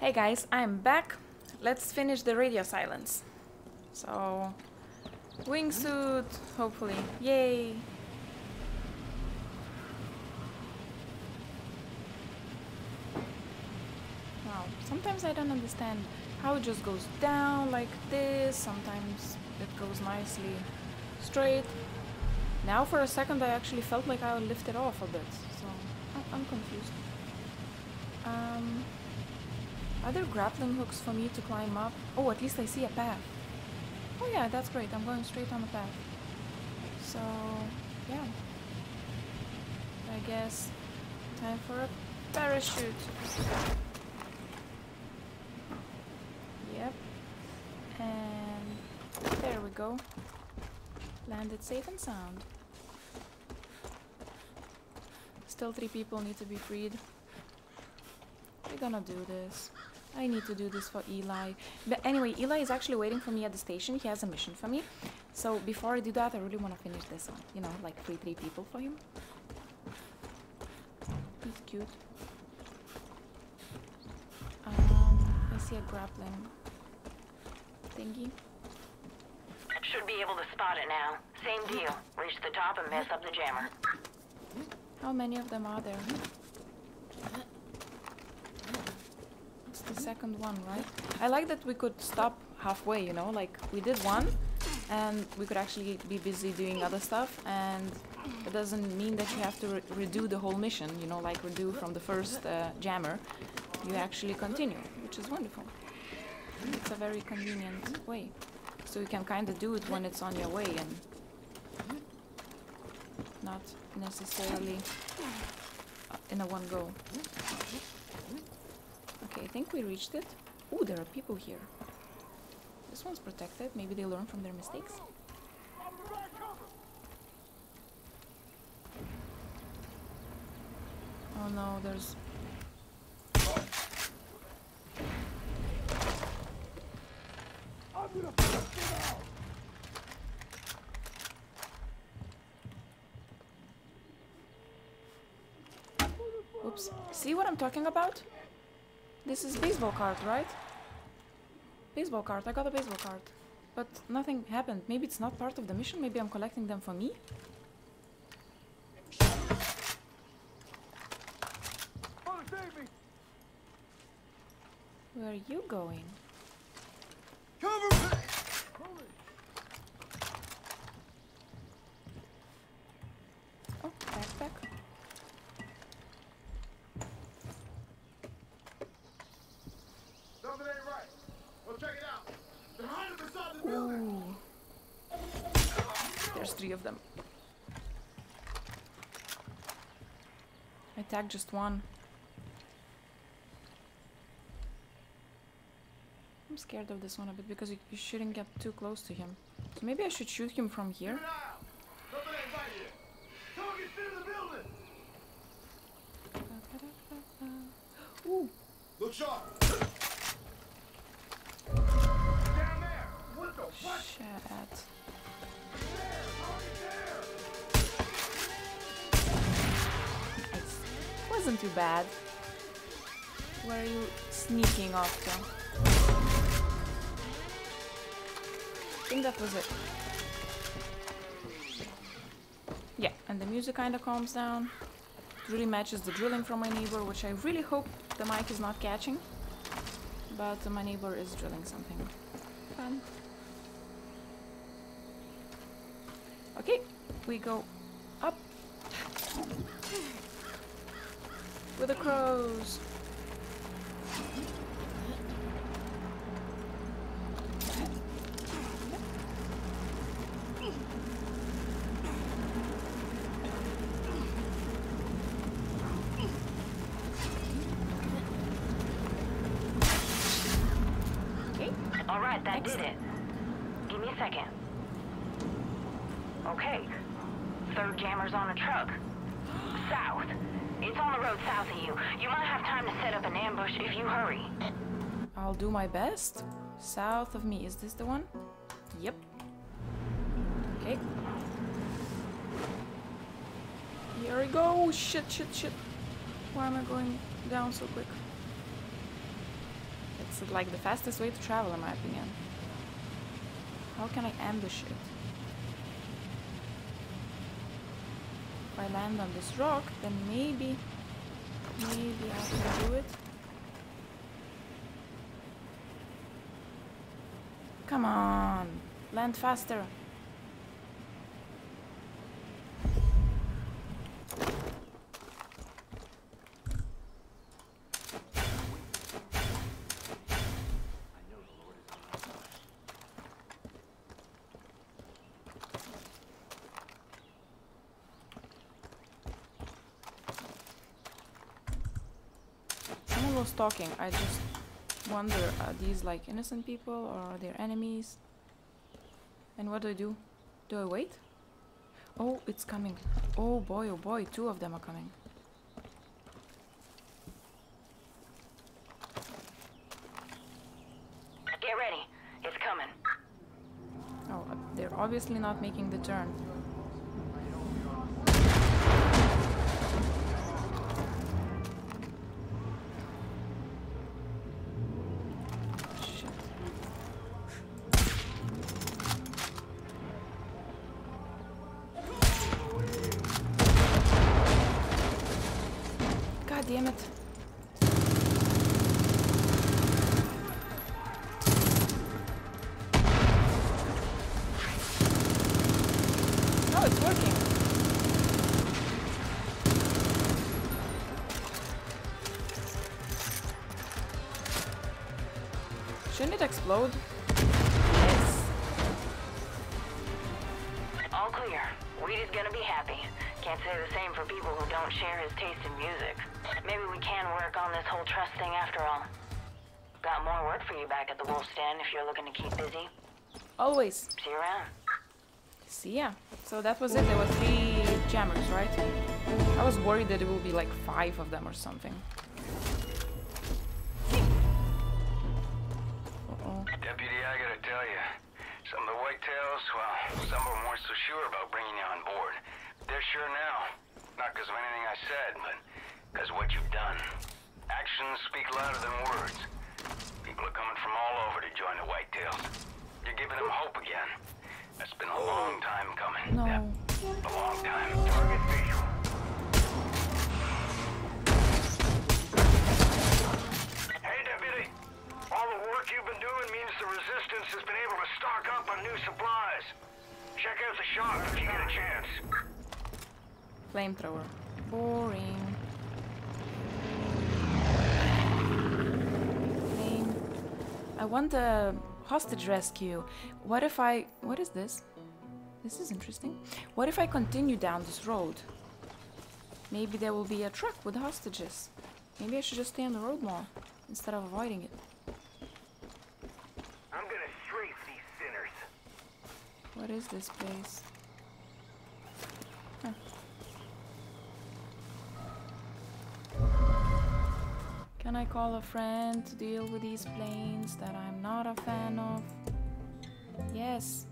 Hey guys, I'm back. Let's finish the radio silence. So, wingsuit, hopefully. Yay! Wow, sometimes I don't understand how it just goes down like this, sometimes it goes nicely straight. Now for a second I actually felt like I would lift it off a bit, so I'm confused. Um, are there grappling hooks for me to climb up? Oh, at least I see a path. Oh yeah, that's great. I'm going straight on the path. So, yeah. I guess time for a parachute. Yep. And there we go. Landed safe and sound. Still three people need to be freed. We're gonna do this. I need to do this for Eli. But anyway, Eli is actually waiting for me at the station. He has a mission for me. So before I do that, I really want to finish this one. You know, like free three people for him. He's cute. Um, I see a grappling thingy. Should be able to spot it now. Same deal. Reach the top and mess up the jammer. How many of them are there? It's the second one, right? I like that we could stop halfway, you know? Like, we did one, and we could actually be busy doing other stuff, and it doesn't mean that you have to re redo the whole mission, you know, like redo from the first uh, jammer. You actually continue, which is wonderful. It's a very convenient way. So you can kind of do it when it's on your way and not necessarily uh, in a one go. Okay, I think we reached it. Ooh, there are people here. This one's protected. Maybe they learn from their mistakes. Oh no, there's... Oops. See what I'm talking about? This is baseball card, right? Baseball card. I got a baseball card. But nothing happened. Maybe it's not part of the mission. Maybe I'm collecting them for me. Where are you going? Oh, backpack. Something ain't right. Well, check it out. They're hiding beside the building. Ooh. There's three of them. I tagged just one. I'm scared of this one a bit because you, you shouldn't get too close to him. So maybe I should shoot him from here. Keep an eye out. Something ain't right here. Someone gets into the building. Ooh, Look sharp. Down there. What the fuck? shit. Wasn't too bad. Where are you sneaking off to? I think that was it. Yeah, and the music kinda calms down. It really matches the drilling from my neighbor, which I really hope the mic is not catching. But my neighbor is drilling something. Fun. Okay, we go up with the crows. Okay, All right, that did Excellent. it. Give me a second. Okay. Third jammer's on a truck. South. On the road south of you. You might have time to set up an ambush if you hurry. I'll do my best. South of me, is this the one? Yep. Okay. Here we go. Shit, shit, shit. Why am I going down so quick? It's like the fastest way to travel, in my opinion. How can I ambush it? If I land on this rock, then maybe, maybe I can do it. Come on, land faster. Was talking. I just wonder are these like innocent people or are they enemies? And what do I do? Do I wait? Oh, it's coming. Oh boy, oh boy, two of them are coming. Get ready. It's coming. Oh, they're obviously not making the turn. It explode? Yes. All clear. Wheaty's gonna be happy. Can't say the same for people who don't share his taste in music. Maybe we can work on this whole trust thing after all. Got more work for you back at the Wolf's Den if you're looking to keep busy. Always. See you around. See ya. So that was it. There were three jammers, right? I was worried that it would be like five of them or something. Deputy, I gotta tell you, some of the whitetails, well, some of them weren't so sure about bringing you on board. They're sure now. Not because of anything I said, but because of what you've done. Actions speak louder than words. People are coming from all over to join the whitetails. You're giving them hope again. That's been a long oh. time coming. No. Yep, a long time. Target visual. New supplies. Check out the shop if you get a chance. Flamethrower. Boring. I want a hostage rescue. What if I... What is this? This is interesting. What if I continue down this road? Maybe there will be a truck with hostages. Maybe I should just stay on the road more instead of avoiding it. I'm gonna strafe these sinners. What is this place? Can I call a friend to deal with these planes that I'm not a fan of? Yes.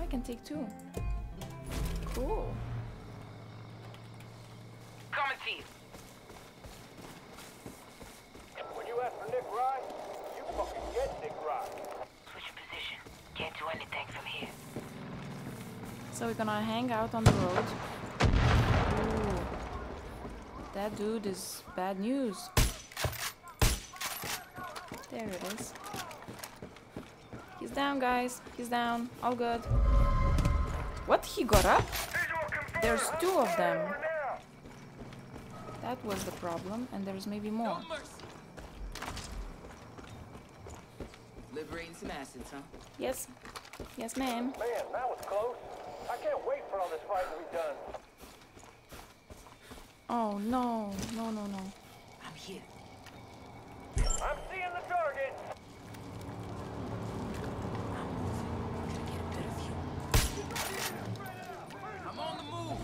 I can take two. Cool. Come and see. When you ask for Nick Rye, you fucking get Nick Rye. Switch position. Can't do anything from here. So we're gonna hang out on the road. Ooh. That dude is bad news. There it is. He's down, guys. He's down. All good. What? He got up? There's two of them. That was the problem, and there's maybe more. Liberating some assets, huh? Yes. Yes, ma'am. Man, that was close. I can't wait for all this fighting to be done. Oh, no. No, no, no. I'm here. I'm seeing the target. Gonna get a better view. I'm on the move.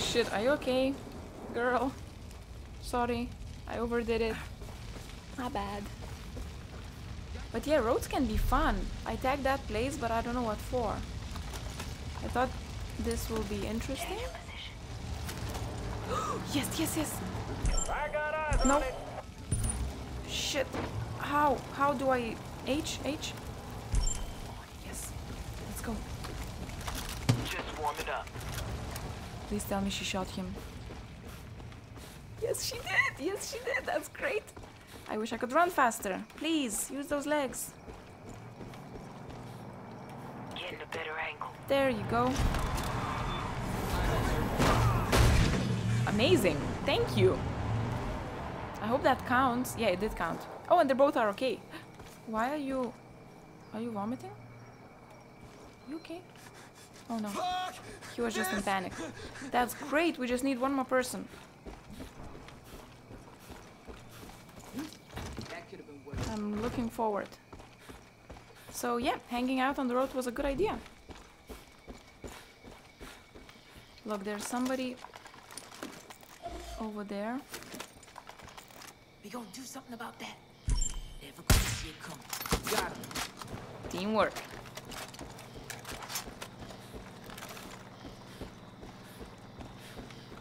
Shit, are you okay? Girl. Sorry. I overdid it. My bad. But yeah, roads can be fun. I tagged that place, but I don't know what for. I thought This will be interesting. yes, yes, yes. I got eyes No. on it. Shit. How? How do I... H? H? Yes. Let's go. Just warming up. Please tell me she shot him. Yes, she did. Yes, she did. That's great. I wish I could run faster. Please, use those legs. Getting a better angle. There you go. Amazing. Thank you. I hope that counts. Yeah, it did count. Oh, and they both are okay. Why are you... Are you vomiting? You okay? Oh no. He was just in panic. That's great. We just need one more person. That could have been worse. I'm looking forward. So yeah, hanging out on the road was a good idea. Look, there's somebody over there. We gonna do something about that. Never gonna see it coming. Got him. Teamwork.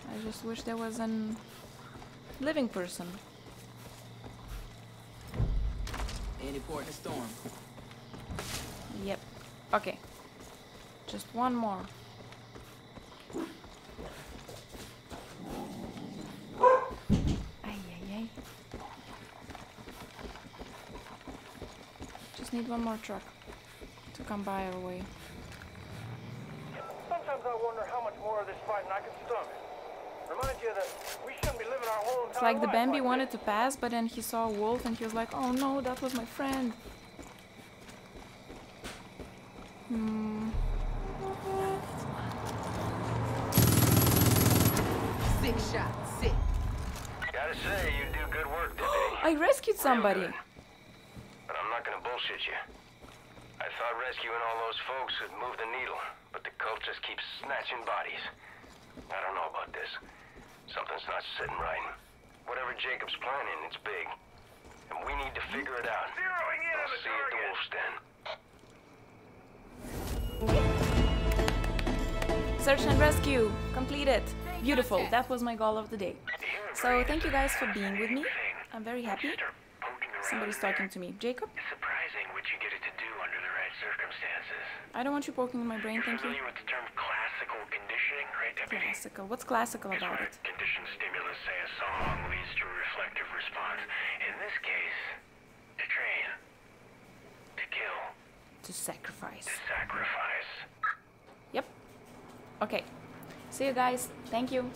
I just wish there was an living person. Any port in a storm. Yep. Okay. Just one more. Ay, ay, ay. Just need one more truck to come by our way. Sometimes I wonder how much more of this fighting I can stomach. Reminds you that we shouldn't be living our whole It's like the Bambi wanted to pass, but then he saw a wolf and he was like, oh no, that was my friend. Hmm. Sick shot. Sick. Gotta say, you do good work, deputy. I rescued somebody. But I'm not gonna bullshit you. I thought rescuing all those folks would move the needle, but the cult just keeps snatching bodies. I don't know about this. Something's not sitting right. Whatever Jacob's planning, it's big. And we need to figure it out. Zeroing in on We'll the see you at the. Wolf's Den. Search and rescue completed. Beautiful. That was my goal of the day. So thank you guys for being with me. I'm very happy. Somebody's talking to me. Jacob? It's surprising what you get it to do under the right circumstances. I don't want you poking in my brain, thank you. Familiar with the term classical conditioning, right, Deputy? Classical. What's classical about it? conditioned stimulus, say a song, response. In this case, to train, to kill, To sacrifice. to sacrifice. Yep. Okay. See you guys. Thank you.